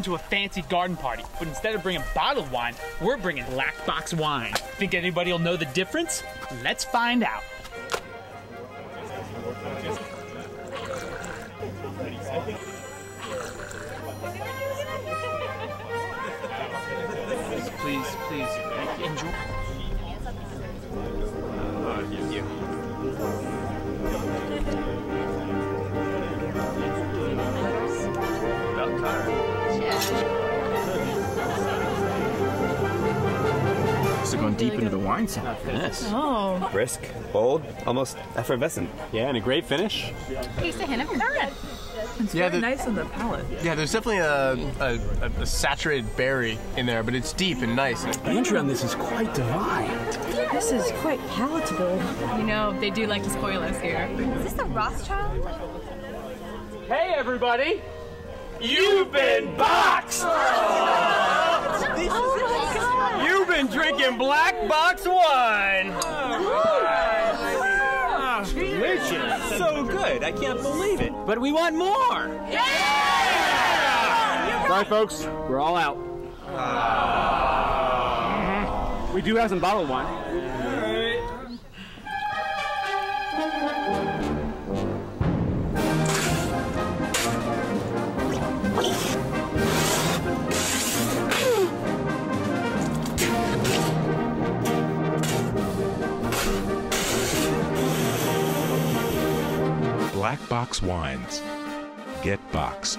going to a fancy garden party, but instead of bringing bottled wine, we're bringing black box wine. Think anybody will know the difference? Let's find out. Please, please, enjoy. Going deep into the wine scene after this. Oh. Brisk, bold, almost effervescent. Yeah, and a great finish. Taste a hint of currant. It's Yeah, very the- nice on the palate. Yeah, there's definitely a, a, a, a saturated berry in there, but it's deep and nice. The entry on this is quite divine. This is quite palatable. You know, they do like to spoil us here. Is this a Rothschild? Hey, everybody! You've been boxed! You've been drinking black box wine. Delicious. So good. I can't believe it. But we want more. Yeah! Sorry, folks, we're all out. Ah. Mm-hmm. We do have some bottled wine. Black Box Wines. Get boxed.